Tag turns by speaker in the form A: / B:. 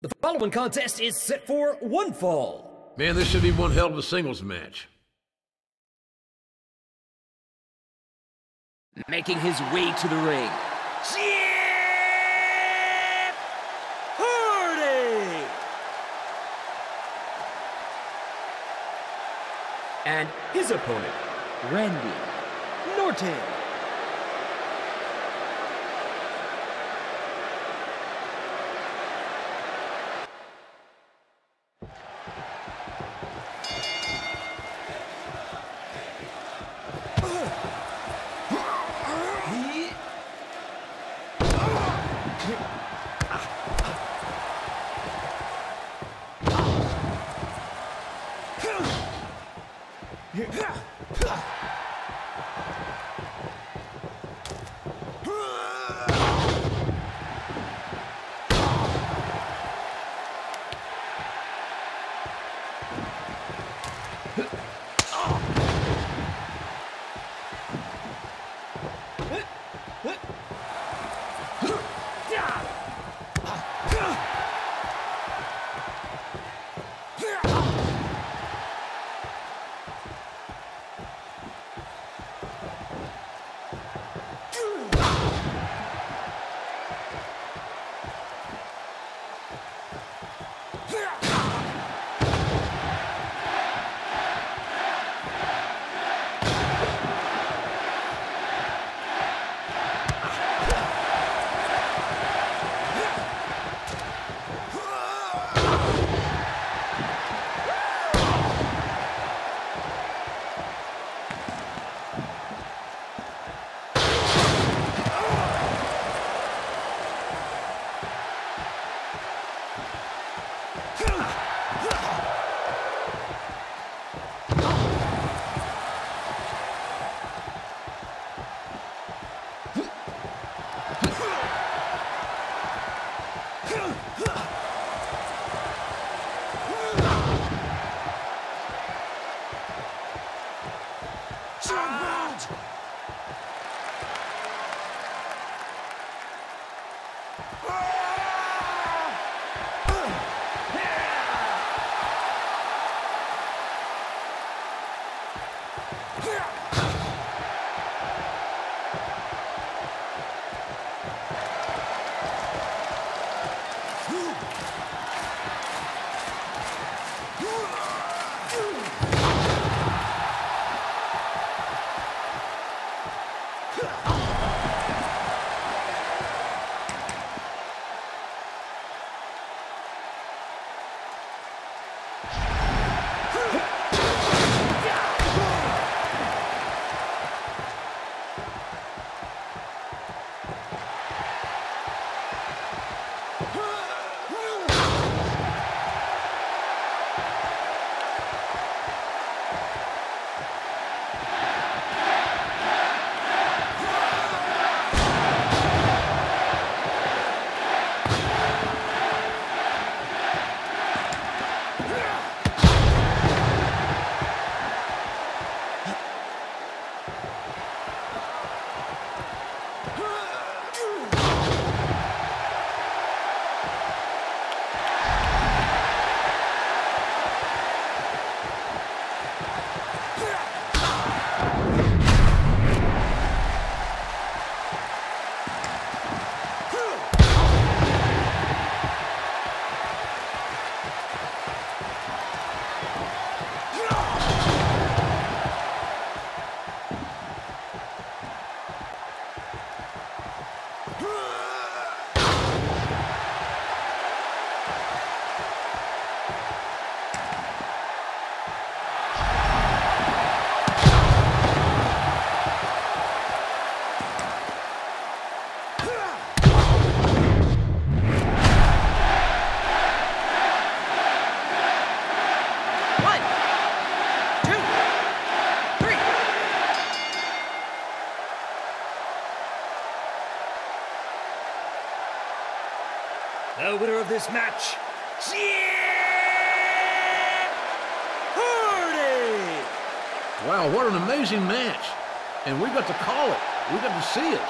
A: The following contest is set for one fall.
B: Man, this should be one hell of a singles match.
C: Making his way to the ring. Jeff Hardy!
A: And his opponent,
C: Randy
A: Orton.
C: you Come Jump out! Yeah.
A: One, The winner of this match,
C: Jeff Hardy!
B: Wow, what an amazing match. And we got to call it. We got to see it.